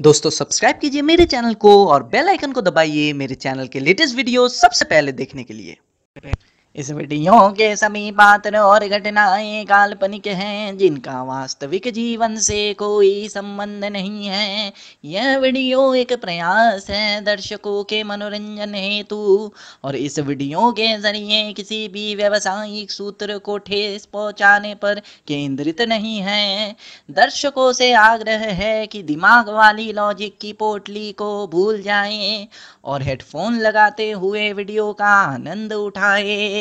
दोस्तों सब्सक्राइब कीजिए मेरे चैनल को और बेल आइकन को दबाइए मेरे चैनल के लेटेस्ट वीडियो सबसे पहले देखने के लिए। इस वीडियो के सभी पात्र और घटनाएँ काल्पनिक हैं, जिनका वास्तविक जीवन से कोई संबंध नहीं है। यह वीडियो एक प्रयास है दर्शकों के मनोरंजन हेतु, और इस वीडियो के ज़रिए किसी भी व्यवसायिक सूत्र को ठेस पहुँचाने पर केंद्रित नहीं है। दर्शकों से आग्रह है कि दिमाग वाली लॉजिक की पोटली को भूल जाएँ, और हेडफोन लगाते हुए वीडियो का आनंद उठाए।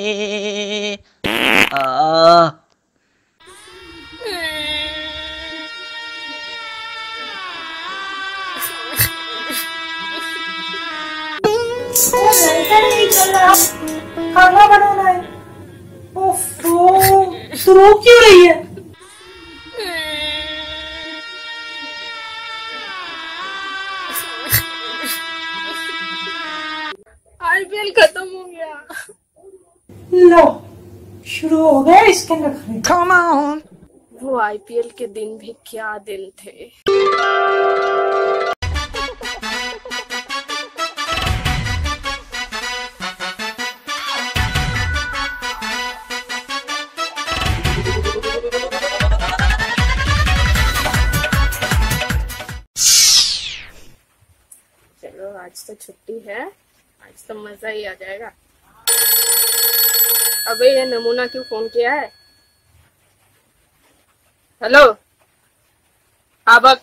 खाना बनाना है ओफो रो क्यों रही है आईपीएल खत्म हो गया। लो शुरू हो गया इसके नखरे। वो आईपीएल के दिन भी क्या दिन थे। चलो आज तो छुट्टी है। आज तो मज़ा ही आ जाएगा। अबे, ये नमूना क्यों फ़ोन किया है? हेलो? हाँ बक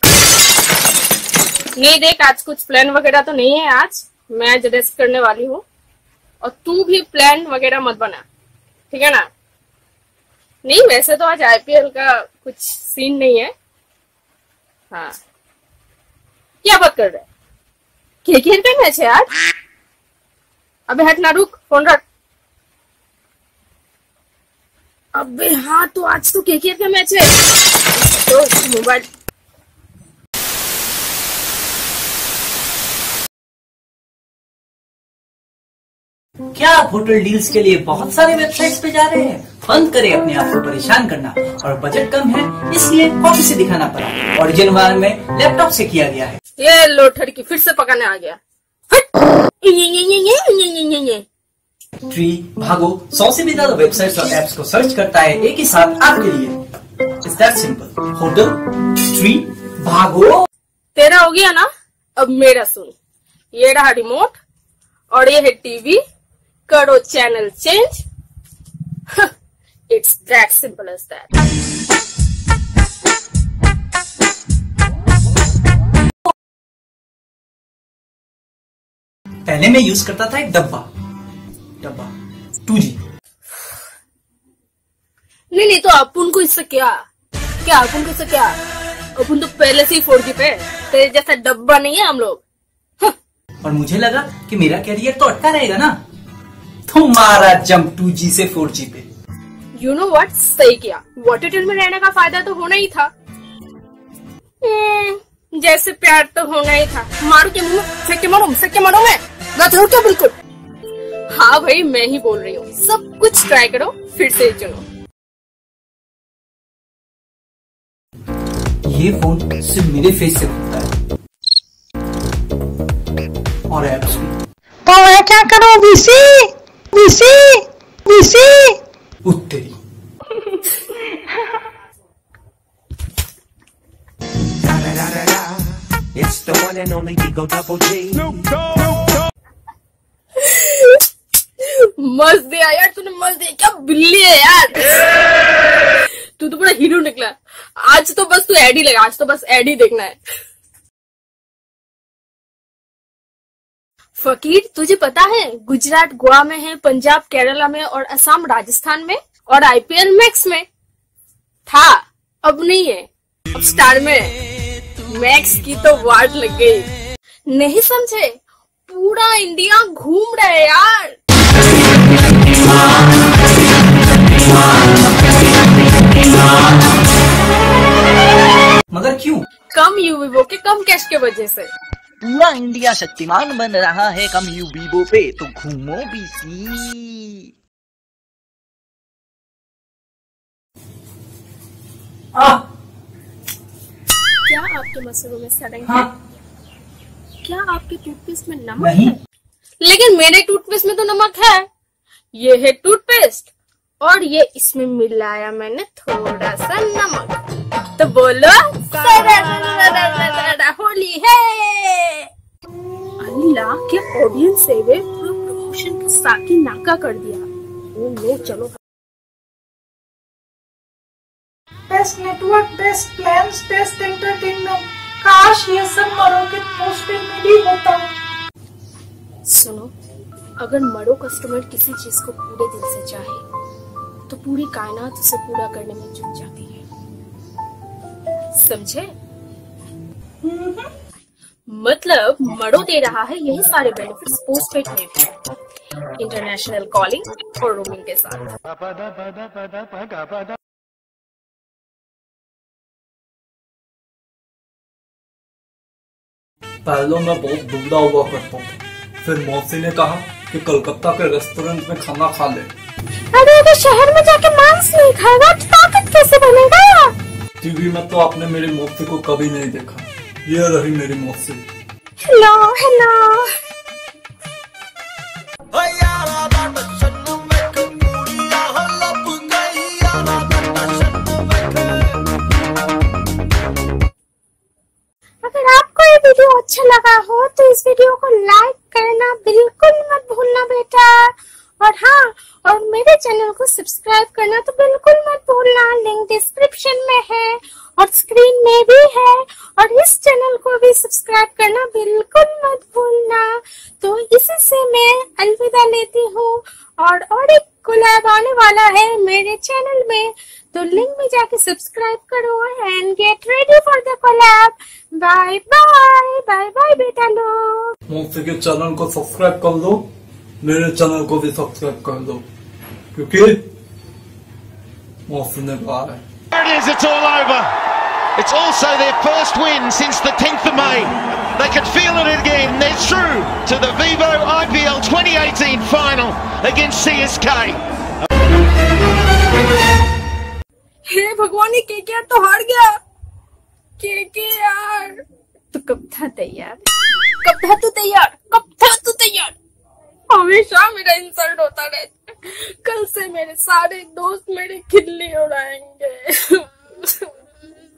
नहीं देख, आज कुछ प्लान वगैरह तो नहीं है आज। मैं आज रेस्ट करने वाली हूँ। और तू भी प्लान वगैरह मत बना। ठीक है ना? नहीं, वैसे तो आज आईपीएल का कुछ सीन नहीं है। हाँ। क्या बात कर रहे का मैच है आज? अबे, हट ना, रुक। फ़ोन रख। अबे हाँ तो आज तो केकेआर का मैच है तो मोबाइल क्या आप होटल डील्स के लिए बहुत सारे वेबसाइट्स पे जा रहे हैं? बंद करें अपने आप को परेशान करना। और बजट कम है इसलिए कॉपी से दिखाना पड़ा। और जिन बार में लैपटॉप से किया गया है। ये लो ठड़की फिर से पकाने आ गया। ये ये ये ये ये ये ये। ट्री भागो। सौ से भी ज़्यादा वेबसाइट्स और एप्स को सर्च करता है एक ही साथ आपके लिए। It's that simple hotel tree भागो। तेरा हो गया ना? अब मेरा सुन। ये रहा रिमोट और ये है टीवी करो channel change it's that simple as that पहले मैं यूज़ करता था एक डब्बा। डब्बा। Two G. नहीं नहीं तो अपन को इससे क्या? क्या अपन को इससे क्या? अपन तो पहले से ही फोर जी पे तेरे जैसा डब्बा नहीं है हम लोग। और मुझे लगा कि मेरा कैरियर तो अटका रहेगा ना। तुम्हारा जंप टू जी से फोर जी पे। यू नो वट सही किया। वाटर टेल में रहने का फ़ायदा तो होना ही था। हम्म, जैसे प्यार तो होना ही था। मारू के मुँह? में फेंक के मारू? फेंक के मैं? तो क्या बिल्कुल? हाँ भाई मैं ही बोल रही हूँ। सब कुछ ट्राई करो फिर से चुनो। ये फ़ोन सिर्फ़ मेरे फेस से खुलता है। और एप्स भी तो मैं क्या करूँ बीसी बीसी बीसी उत्तरी It's the one and only Digo Double G. मस्त दिया यार, तूने मस्त दिया क्या बिल्ली है यार? तू तो बड़ा हीरो निकला। आज तो बस तू एड लगा, आज तो बस एड देखना है। फकीर, तुझे पता है, गुजरात गोवा में है, पंजाब केरला में और असम राजस्थान में और आईपीएल मैक्स में? था, अब नहीं है, अब स्टार में मैक्स की तो वाट लग गई। नहीं समझे? पूरा इंडिया घूम रहा है यार। मगर क्यों? कम यूवीवो के कम कैश के वजह से। पूरा इंडिया शक्तिमान बन रहा है कम यू बीबो पे तो घूमो बीसी आ। क्या आपके मसलों में सड़न है? हाँ। क्या आपके टूथपेस्ट में नमक नहीं। है? लेकिन मेरे टूथपेस्ट में तो नमक है। ये है टूथपेस्ट। और ये इसमें मिलाया मैंने थोड़ा सा नमक। तो बोलो होली है अल्लाह के ऑडियंस है वे पूरा प्रमोशन के साथ ही नाका कर दिया ओ नो चलो best network best plan best entertainment काश ये सब मरो के पोस्टपेड में भी होता सुनो, अगर मरो कस्टमर किसी चीज़ को पूरे दिल से चाहे तो पूरी कायनात उसे पूरा करने में जुट जाती है। समझे? मतलब मड़ो दे रहा है यही सारे बेनिफिट्स पोस्टपेड में भी इंटरनेशनल कॉलिंग और रोमिंग के साथ। पहले मैं बहुत दुबला हुआ करता था फिर मौसी ने कहा कि कलकत्ता के रेस्टोरेंट में खाना खा ले। अरे अगर शहर में जाके मांस नहीं खाएगा? तो ताकत कैसे बनेगा? टीवी में तो आपने मेरी मौसी को कभी नहीं देखा। ये रही मेरी मौसी। हेलो हेलो अच्छा लगा हो तो इस वीडियो को लाइक करना बिल्कुल मत भूलना बेटा। और हाँ और मेरे चैनल को सब्सक्राइब करना तो बिल्कुल मत भूलना। लिंक डिस्क्रिप्शन में है और स्क्रीन में भी है। और इस चैनल को भी सब्सक्राइब करना बिल्कुल मत भूलना। तो इसी से मैं अलविदा लेती हूँ। और और एक कोलैब आने वाला है मेरे चैनल में तो लिंक में जाके सब्सक्राइब करो and get ready for the collab bye bye bye bye बेटा लोग मौसी के चैनल को सब्सक्राइब कर दो मेरे चैनल को भी सब्सक्राइब कर दो क्योंकि मौसी ने कहा है There it is, it's all over. It's also their first win since the 10th of May. They can feel it again. They're through to the Vivo IPL 2018 final against CSK. हे भगवान ये के के तो हार गया। के के यार। तो कब था तैयार? कब था तू तैयार? कब था तू तैयार? हमेशा मेरा इंसल्ट होता रहता है। कल से मेरे सारे दोस्त मेरे खिल्ली उड़ाएँगे।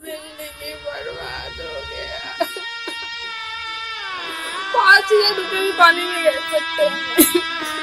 ज़िंदगी बर्बाद हो गया हज़ार रुपए भी पानी में सकते हैं।